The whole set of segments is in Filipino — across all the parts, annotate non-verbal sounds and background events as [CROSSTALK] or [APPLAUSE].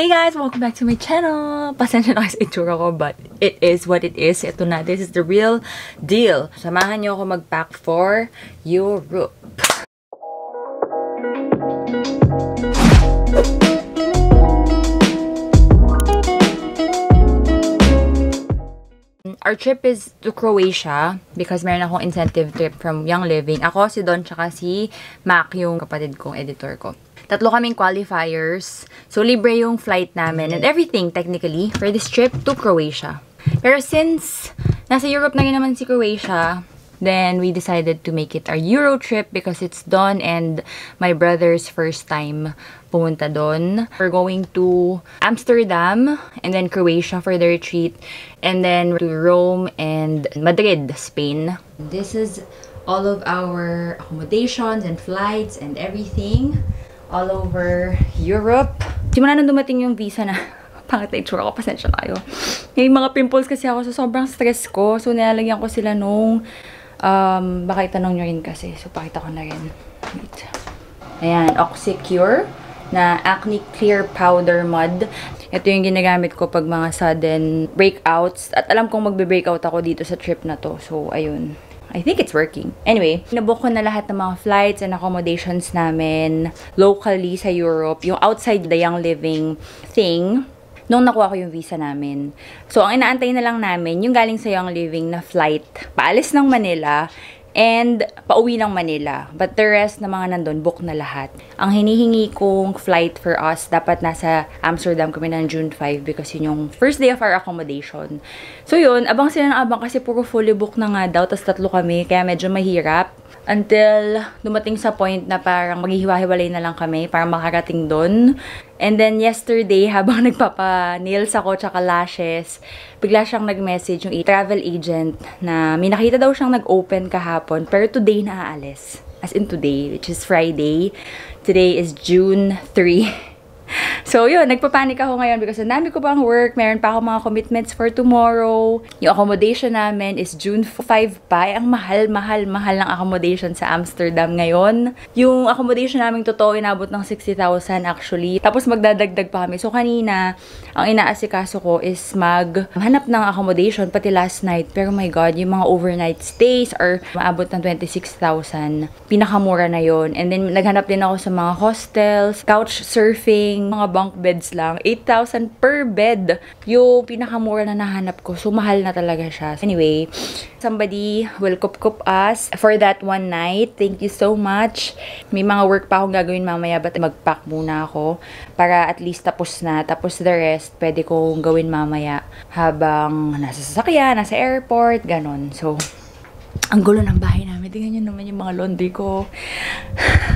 Hey guys! Welcome back to my channel! Pasensya na sa itsura ko, but it is what it is. Ito na, this is the real deal. Samahan niyo ako mag-pack for Europe. Our trip is to Croatia because meron akong incentive trip from Young Living. Ako, si Don, tsaka si Mac, yung kapatid kong editor ko. Tatlo kaming qualifiers. So, libre yung flight namin and everything, technically, for this trip to Croatia. Pero since nasa Europe na naman si Croatia, then we decided to make it our Euro trip because it's done and my brother's first time pumunta doon. We're going to Amsterdam and then Croatia for the retreat and then to Rome and Madrid, Spain. This is all of our accommodations and flights and everything all over Europe. Simula nang dumating yung visa na [LAUGHS] pangit na itsura ko, pasensya na kayo. May mga pimples kasi ako so sobrang stress ko. So, nilalagyan ko sila nung um, baka itanong nyo rin kasi. So, pakita ko na rin. Wait. Ayan, Oxycure na Acne Clear Powder Mud. Ito yung ginagamit ko pag mga sudden breakouts. At alam kong magbe-breakout ako dito sa trip na to. So, ayun. I think it's working. Anyway, nabook na lahat ng mga flights and accommodations namin locally sa Europe. Yung outside the Young Living thing nung nakuha ko yung visa namin. So, ang inaantay na lang namin, yung galing sa Young Living na flight, paalis ng Manila, and pauwi ng Manila. But the rest na mga nandun, book na lahat. Ang hinihingi kong flight for us, dapat nasa Amsterdam kami ng June 5 because yun yung first day of our accommodation. So yun, abang sila ng abang kasi puro fully book na nga daw, tas tatlo kami, kaya medyo mahirap. Until dumating sa point na parang maghihiwa-hiwalay na lang kami para makarating doon. And then yesterday, [LAUGHS] habang nagpapa-nails ako tsaka lashes, bigla siyang nag-message yung travel agent na may nakita daw siyang nag-open kahapon pero today na aalis. As in today, which is Friday. Today is June 3. [LAUGHS] So, yun, nagpapanik ako ngayon because ang dami ko pang work. Meron pa ako mga commitments for tomorrow. Yung accommodation namin is June 5 pa. Eh, ang mahal, mahal, mahal ng accommodation sa Amsterdam ngayon. Yung accommodation namin totoo, inabot ng 60,000 actually. Tapos magdadagdag pa kami. So, kanina, ang inaasikaso ko is maghanap ng accommodation pati last night. Pero my God, yung mga overnight stays are maabot ng 26,000. Pinakamura na yon And then, naghanap din ako sa mga hostels, couch surfing, mga bunk beds lang. 8,000 per bed. Yung pinakamura na nahanap ko. So, mahal na talaga siya. Anyway, somebody will kup-kup us for that one night. Thank you so much. May mga work pa akong gagawin mamaya but mag-pack muna ako para at least tapos na. Tapos the rest, pwede kong gawin mamaya habang nasa sasakyan, nasa airport, ganon. So, ang gulo ng bahay namin. Tingnan nyo naman yung mga laundry ko. [LAUGHS]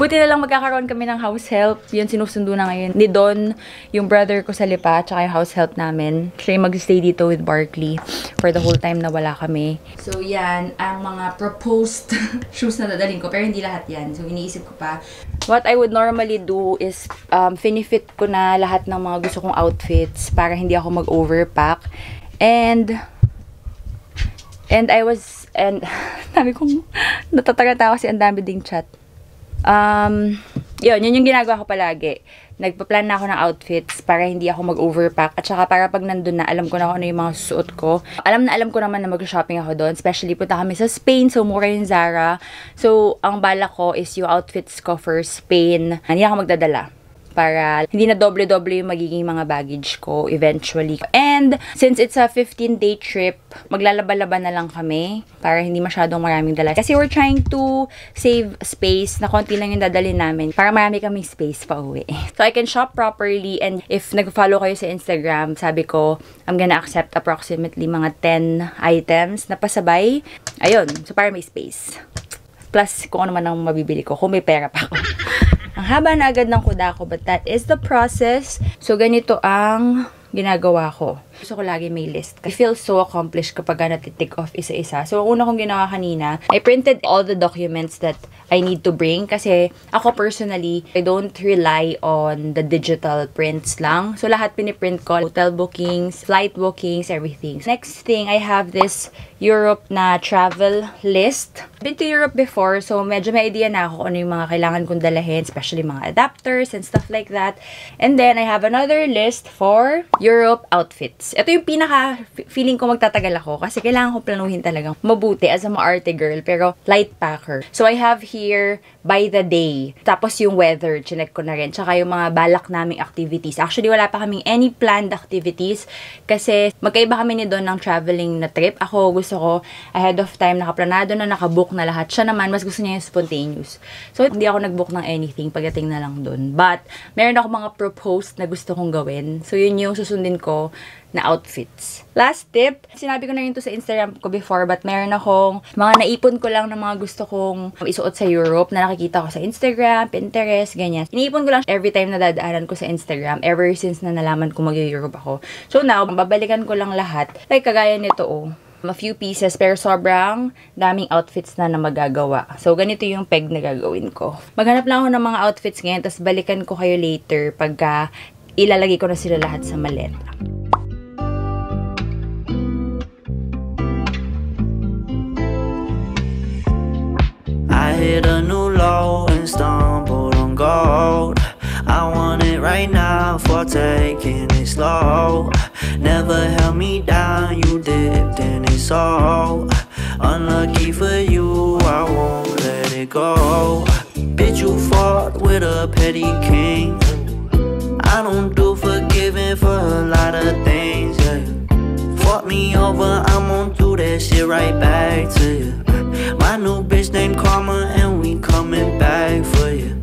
Buti na lang magkakaroon kami ng house help. Yun sinusundo na ngayon ni Don, yung brother ko sa Lipa, tsaka yung house help namin. Siya yung mag-stay dito with Barkley for the whole time na wala kami. So, yan. Ang mga proposed [LAUGHS] shoes na dadalhin ko. Pero hindi lahat yan. So, iniisip ko pa. What I would normally do is um, finifit ko na lahat ng mga gusto kong outfits para hindi ako mag-overpack. And, and I was, and, [LAUGHS] dami kong [LAUGHS] natatagata kasi ang dami ding chat. Um, yun, yun yung ginagawa ko palagi. Nagpa-plan na ako ng outfits para hindi ako mag-overpack. At saka para pag nandun na, alam ko na kung ano yung mga suot ko. Alam na alam ko naman na mag-shopping ako doon. Especially punta kami sa Spain, so mura yung Zara. So, ang bala ko is yung outfits ko for Spain. Hindi ako magdadala para hindi na doble-doble yung magiging mga baggage ko eventually. And since it's a 15-day trip, maglalaba-laba na lang kami para hindi masyadong maraming dala. Kasi we're trying to save space na konti lang yung dadalhin namin para marami kaming space pa uwi. [LAUGHS] So I can shop properly and if nag-follow kayo sa Instagram, sabi ko, I'm gonna accept approximately mga 10 items na pasabay. Ayun, so para may space. Plus, kung ano man ang mabibili ko, kung may pera pa ako. [LAUGHS] Ang haba na agad ng kuda ko, but that is the process. So, ganito ang ginagawa ko. Gusto ko lagi may list. I feel so accomplished kapag natitik off isa-isa. So, una kong ginawa kanina, I printed all the documents that I need to bring kasi ako personally, I don't rely on the digital prints lang. So, lahat piniprint ko. Hotel bookings, flight bookings, everything. Next thing, I have this Europe na travel list. Been to Europe before, so medyo may idea na ako ano yung mga kailangan kong dalahin, especially mga adapters and stuff like that. And then, I have another list for Europe outfits. Ito yung pinaka feeling ko magtatagal ako kasi kailangan ko planuhin talagang mabuti as a maarte girl, pero light packer. So, I have here by the day. Tapos yung weather, chinek ko na rin. Tsaka yung mga balak naming activities. Actually, wala pa kaming any planned activities kasi magkaiba kami ni Don ng traveling na trip. Ako, gusto ko ahead of time, nakaplanado na, nakabook na lahat. Siya naman, mas gusto niya yung spontaneous. So, hindi ako nagbook ng anything pagdating na lang dun. But, meron ako mga proposed na gusto kong gawin. So, yun yung susundin ko na outfits. Last tip, sinabi ko na yun to sa Instagram ko before, but meron akong mga naipon ko lang ng mga gusto kong isuot sa Europe na nakikita ko sa Instagram, Pinterest, ganyan. Iniipon ko lang every time na dadaanan ko sa Instagram, ever since na nalaman ko mag-Europe ako. So now, babalikan ko lang lahat. Like, kagaya nito, oh a few pieces pero sobrang daming outfits na na magagawa. So, ganito yung peg na gagawin ko. Maghanap lang ako ng mga outfits ngayon, tapos balikan ko kayo later pagka ilalagay ko na sila lahat sa maleta. Hit a new low and stumbled on gold. I want it right now for taking it slow. Never held me down, you dipped in it so. Unlucky for you, I won't let it go. Bitch, you fought with a petty king. I don't do forgiving for a lot of things, yeah. Fuck me over, I'm gonna do that shit right back to you. My new bitch named Karma, coming back for you.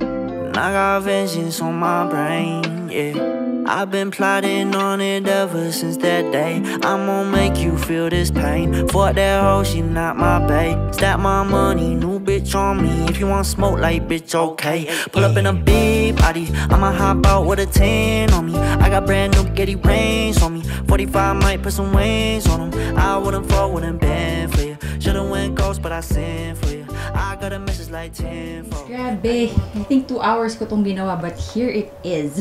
And I got vengeance on my brain, yeah. I've been plotting on it ever since that day. I'm gonna make you feel this pain. Fuck that hoe, she not my bae. Stack my money, new bitch on me. If you want smoke, like bitch, okay. Pull up in a big body, I'ma hop out with a 10 on me. I got brand new Getty rings on me. 45 might put some wings on them. I wouldn't fall, wouldn't bend for you. Should've went ghost, but I sent for you. I got a message like 10 for Grabe. I think 2 hours ko tong ginawa, but here it is.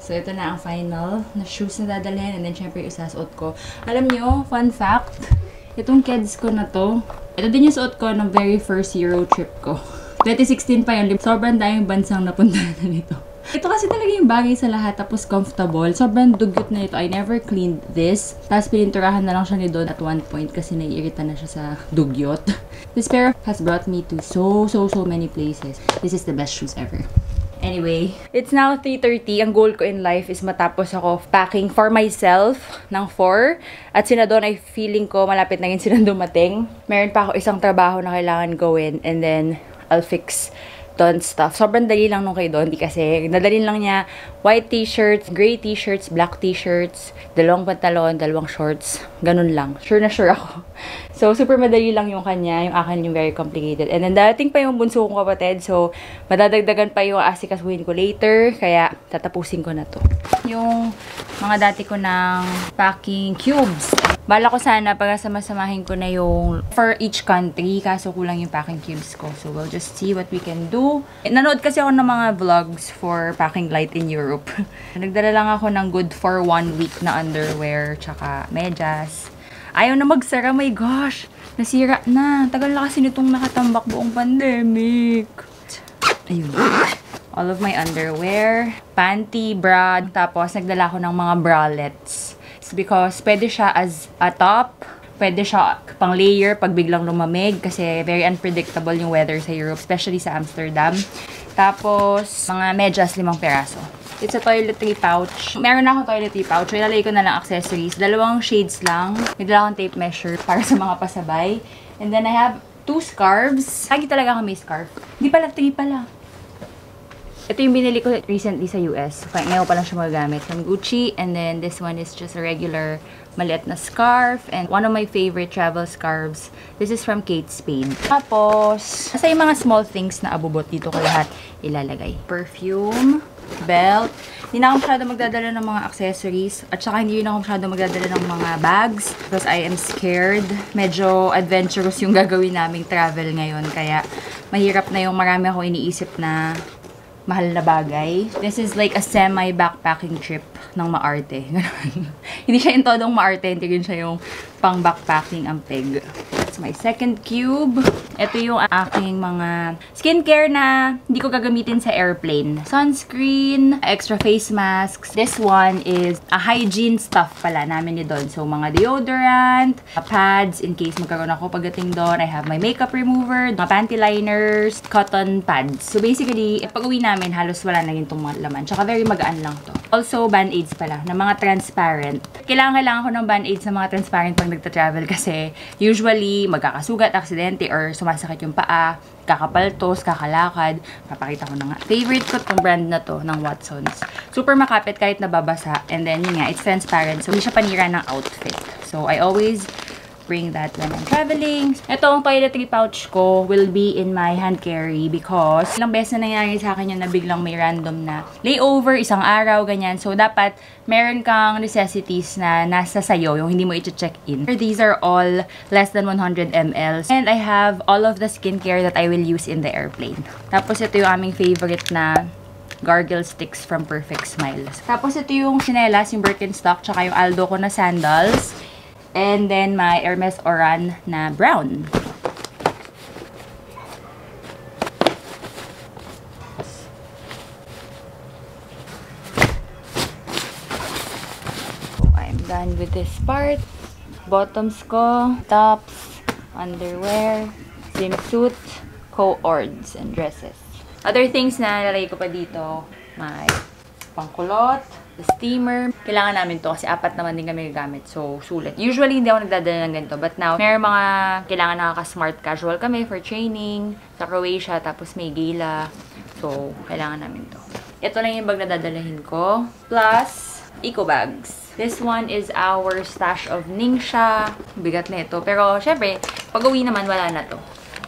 So, ito na ang final na shoes na dadalhin. And then, syempre, isasuot ko. Alam nyo, fun fact, itong kids ko na to, ito din yung suot ko ng very first Euro trip ko. [LAUGHS] 2016 pa yun. Sobrang daming bansang napunta [LAUGHS] na nito. Ito kasi talaga yung bagay sa lahat, tapos comfortable. Sobrang dugyot na ito. I never cleaned this. Tapos pininturahan na lang siya ni Don at one point kasi naiirita na siya sa dugyot. [LAUGHS] This pair has brought me to so, so, so many places. This is the best shoes ever. Anyway, it's now 3.30. Ang goal ko in life is matapos ako packing for myself ng 4. At sina doon ay feeling ko malapit na yun sila dumating. Meron pa ako isang trabaho na kailangan gawin and then I'll fix Don stuff. Sobrang dali lang nung kay Don kasi nadalin lang niya white t-shirts, gray t-shirts, black t-shirts, dalawang pantalon, dalawang shorts. Ganun lang. Sure na sure ako. [LAUGHS] So, super madali lang yung kanya. Yung akin yung very complicated. And then, dating pa yung bunso kong kapatid. So, madadagdagan pa yung asikasuhin ko later. Kaya, tatapusin ko na to. Yung mga dati ko ng packing cubes. Bala ko sana pag sama-samahin ko na yung for each country. Kaso kulang yung packing cubes ko. So, we'll just see what we can do. Nanood kasi ako ng mga vlogs for packing light in Europe. [LAUGHS] Nagdala lang ako ng good for one week na underwear. Tsaka medyas. Ayaw na magsara, my gosh. Nasira na. Tagal na kasi nitong nakatambak buong pandemic. Ayun. All of my underwear, panty, bra, tapos nagdala ko ng mga bralettes. Because pwede siya as a top, pwede siya pang layer pag biglang lumamig kasi very unpredictable yung weather sa Europe, especially sa Amsterdam. Tapos, mga medyas, limang peraso. It's a toiletry pouch. Meron akong toiletry pouch. So, ilalagay ko na lang accessories. Dalawang shades lang. May dala akong tape measure para sa mga pasabay. And then, I have two scarves. Lagi talaga ako may scarf. Hindi pala, three pala. Ito yung binili ko recently sa US. Ngayon pa lang siya magagamit. From Gucci. And then, this one is just a regular maliit na scarf. And one of my favorite travel scarves. This is from Kate Spade. Tapos, nasa yung mga small things na abubot dito ko lahat ilalagay. Perfume, belt. Hindi na ako masyado magdadala ng mga accessories. At saka hindi rin ako masyado magdadala ng mga bags. Because I am scared. Medyo adventurous yung [LAUGHS] gagawin naming travel ngayon. Kaya mahirap na yung marami ako iniisip na mahal na bagay. This is like a semi-backpacking trip ng maarte. [LAUGHS] Hindi siya yung todong maarte, hindi rin siya yung pang-backpacking ang peg. That's my second cube. Ito yung aking mga skincare na hindi ko gagamitin sa airplane. Sunscreen, extra face masks. This one is a hygiene stuff pala namin ni Don. So, mga deodorant, pads in case magkaroon ako pagdating doon. I have my makeup remover, mga panty liners, cotton pads. So, basically, pag uwi namin, halos wala na rin itong laman. Tsaka very magaan lang to. Also, band-aids pala, na mga transparent. Kailangan, kailangan ko ng band-aids na mga transparent pag nagta-travel [LAUGHS] kasi usually, magkakasugat, aksidente, or sumasakit yung paa, kakapaltos, kakalakad. Papakita ko na nga. Favorite ko tong brand na to, ng Watsons. Super makapit kahit nababasa. And then, yun nga, it's transparent. So, hindi siya panira ng outfit. So, I always bring that when I'm traveling. Ito, ang toiletry pouch ko will be in my hand carry because ilang beses na nangyari sa akin yung na biglang may random na layover, isang araw, ganyan. So, dapat meron kang necessities na nasa sayo, yung hindi mo i-check in. These are all less than 100 ml. And I have all of the skincare that I will use in the airplane. Tapos, ito yung aming favorite na gargle sticks from Perfect Smiles. Tapos, ito yung sinelas, yung Birkenstock, tsaka yung Aldo ko na sandals. And then, my Hermes Oran na brown. So, I'm done with this part. Bottoms ko, tops, underwear, swimsuit, co-ords, and dresses. Other things na nalagay ko pa dito, my pangkulot, the steamer. Kailangan namin to kasi apat naman din kami gagamit. So, sulit. Usually, hindi ako nagdadala ng ganito. But now, may mga kailangan nakaka-smart casual kami for training sa Croatia. Tapos may gala. So, kailangan namin to. Ito lang yung bag na dadalahin ko. Plus, eco bags. This one is our stash of Ningxia. Bigat na ito. Pero, syempre, pag uwi naman, wala na to.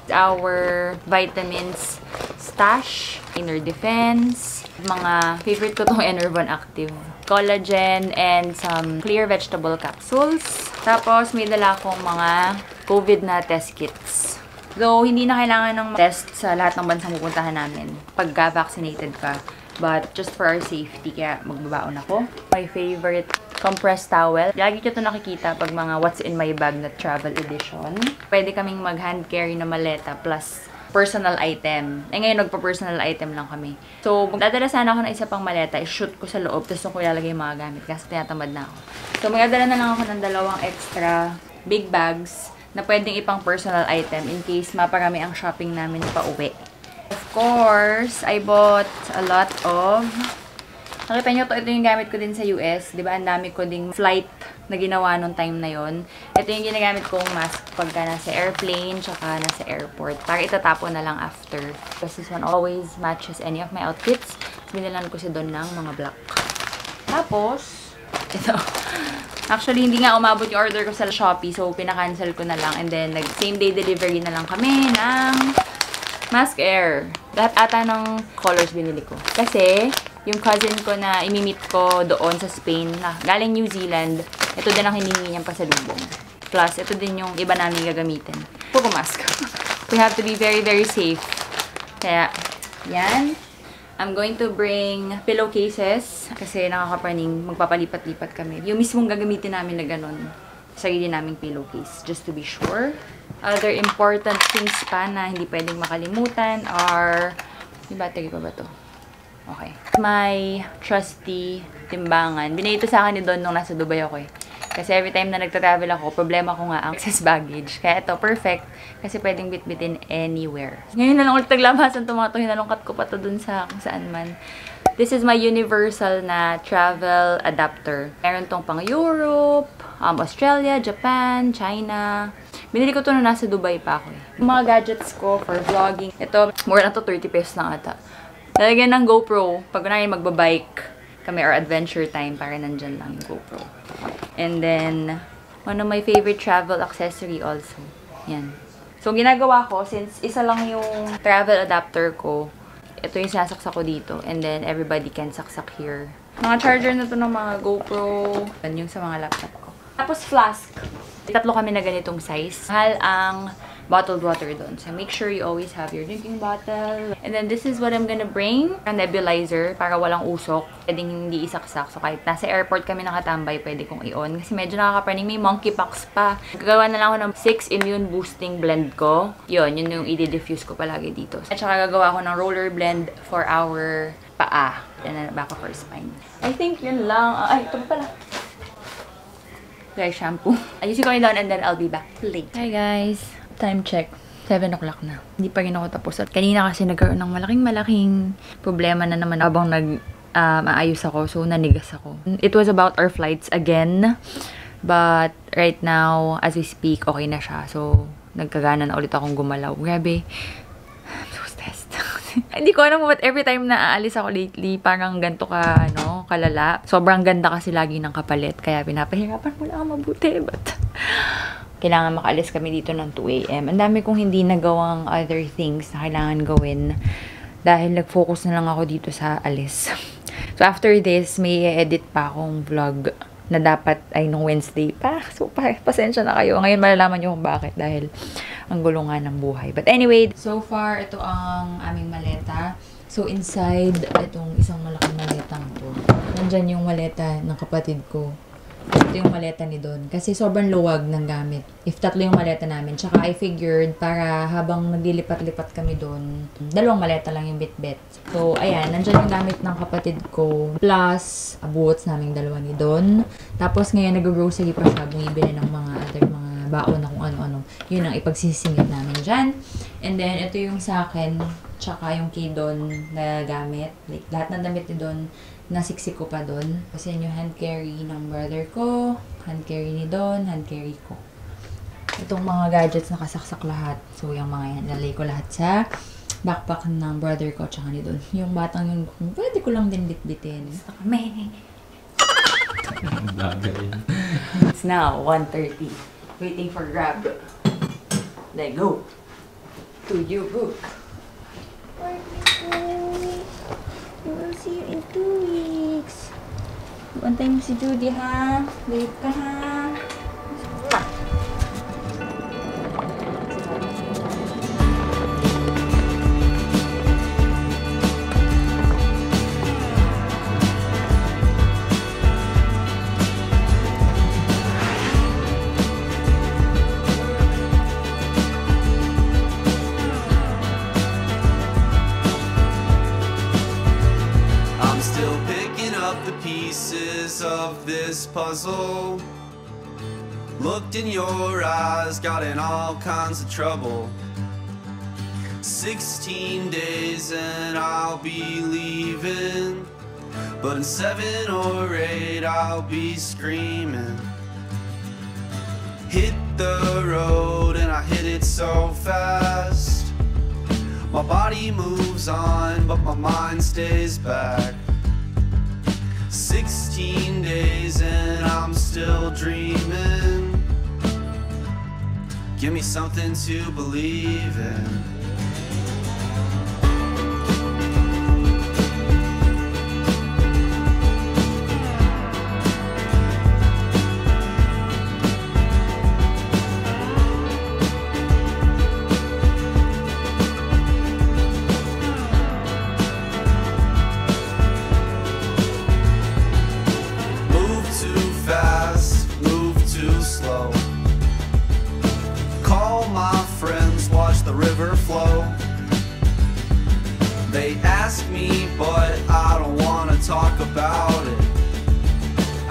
Our vitamins stash, inner defense, mga favorite ko tong Enervon Active. Collagen and some clear vegetable capsules. Tapos, may dala akong mga COVID na test kits. Though, hindi na kailangan ng test sa lahat ng bansang pupuntahan namin pagka vaccinated ka. But, just for our safety, kaya magbabaon ako. My favorite compressed towel. Lagi ko ito nakikita pag mga what's in my bag na travel edition. Pwede kaming mag-hand carry na maleta plus personal item. Eh ngayon, nagpa-personal item lang kami. So, magdadala sana ako ng isa pang maleta, i-shoot ko sa loob, tapos ko ilalagay yung mga gamit kasi tinatamad na ako. So, magdadala na lang ako ng dalawang extra big bags na pwedeng ipang personal item in case maparami ang shopping namin pa uwi. Of course, I bought a lot of Nakita nyo to, ito yung gamit ko din sa US. Di ba, ang dami ko ding flight na ginawa nung time na yon. Ito yung ginagamit kong mask pagka nasa airplane, tsaka nasa airport. Para itatapon na lang after. Because this one always matches any of my outfits. Binilan ko si Don ng mga black. Tapos, ito. [LAUGHS] Actually, hindi nga umabot yung order ko sa Shopee. So, pinakancel ko na lang. And then, nag same day delivery na lang kami ng Mask Air. Lahat ata ng colors binili ko. Kasi, yung cousin ko na imimit ko doon sa Spain, na galing New Zealand, ito din ang hiningi niyang pasalubong. Plus, ito din yung iba namin gagamitin. Puro mask. [LAUGHS] We have to be very, very safe. Kaya, yan. I'm going to bring pillowcases kasi nakakapraning magpapalipat-lipat kami. Yung mismong gagamitin namin na ganun. Sarili naming pillowcase, just to be sure. Other important things pa na hindi pwedeng makalimutan are... May battery pa ba to? Okay. My trusty timbangan. Binigay ito sa akin ni Don nung nasa Dubai ako eh. Kasi every time na nagta-travel ako, problema ko nga ang excess baggage. Kaya ito, perfect. Kasi pwedeng bitbitin anywhere. Ngayon na lang ulit naglabasan ito mga ito. Hinalungkat ko pa to dun sa kung saan man. This is my universal na travel adapter. Meron tong pang Europe, um, Australia, Japan, China. Binili ko to nung nasa Dubai pa ako eh. Mga gadgets ko for vlogging. Ito, more na to 30 pesos lang ata. Lalagyan ng GoPro. Pag kunwari magbabike kami or adventure time, para nandyan lang yung GoPro. And then, one of my favorite travel accessory also. Yan. So, ginagawa ko, since isa lang yung travel adapter ko, ito yung sinasaksak ko dito. And then, everybody can saksak here. Mga charger na to ng mga GoPro. Yan yung sa mga laptop ko. Tapos, flask. Tatlo kami na ganitong size. Mahal ang bottled water doon. So, make sure you always have your drinking bottle. And then, this is what I'm gonna bring. A nebulizer para walang usok. Pwedeng hindi isaksak. So, kahit nasa airport kami nakatambay, pwede kong i-on. Kasi medyo nakakapraning. May monkeypox pa. Gagawa na lang ako ng 6 immune boosting blend ko. Yun, yun yung i-diffuse ko palagi dito. At saka gagawa ako ng roller blend for our paa. Yan na back of our spine. I think yun lang. Ah, Ay, ito pa pala. Dry shampoo. Ayusin ko yun doon and then I'll be back late. Hi guys. Time check. 7 o'clock na. Hindi pa rin ako tapos. At kanina kasi nagkaroon ng malaking-malaking problema na naman habang nag um, aayos ako. So, nanigas ako. It was about our flights again. But, right now, as we speak, okay na siya. So, nagkagana na ulit akong gumalaw. Grabe. So stressed. [LAUGHS] Hindi ko alam what every time na aalis ako lately, parang ganito ka, ano, kalala. Sobrang ganda kasi lagi ng kapalit. Kaya pinapahirapan mo lang mabuti. But, kailangan makaalis kami dito ng 2 a.m. Ang dami kong hindi nagawang other things na kailangan gawin. Dahil nag-focus na lang ako dito sa alis. [LAUGHS] So, after this, may edit pa akong vlog na dapat ay nung Wednesday pa. So, pa, pasensya na kayo. Ngayon malalaman nyo kung bakit dahil ang gulungan ng buhay. But anyway, so far, ito ang aming maleta. So, inside, itong isang malaking maletang to. Nandyan yung maleta ng kapatid ko. Ito yung maleta ni Don. Kasi sobrang luwag ng gamit. If tatlo yung maleta namin. Tsaka I figured, para habang naglilipat-lipat kami doon, dalawang maleta lang yung bit-bit. So, ayan, nandyan yung gamit ng kapatid ko. Plus, abuots naming dalawa ni Don. Tapos ngayon, nag-grocery pa siya. Bumibili ng mga other mga baon na kung ano-ano. Yun ang ipagsisingit namin dyan. And then, ito yung sa akin, tsaka yung kay Don na gamit. Like, lahat ng damit ni Don, nasiksik ko pa doon. Kasi yun yung hand carry ng brother ko, hand carry ni Don, hand carry ko. Itong mga gadgets nakasaksak lahat. So, yung mga yan, nalay ko lahat sa backpack ng brother ko tsaka ni Don. Yung batang yun, kung pwede ko lang din bitbitin. Basta kami. It's now 1.30. Waiting for Grab. Then go. To you, go. Will see you in two weeks. Bantay mo si Judy, ha? Late ka, ha? Pieces of this puzzle. Looked in your eyes, got in all kinds of trouble. 16 days and I'll be leaving. But in seven or eight, I'll be screaming. Hit the road and I hit it so fast. My body moves on, but my mind stays back. 16 days and I'm still dreaming. Give me something to believe in. The river flow. They ask me, but I don't wanna talk about it.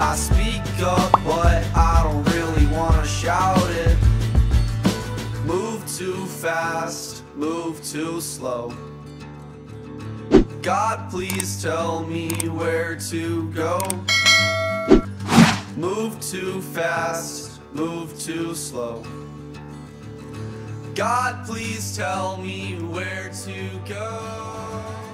I speak up, but I don't really wanna shout it. Move too fast, move too slow. God, please tell me where to go. Move too fast, move too slow. God, please tell me where to go.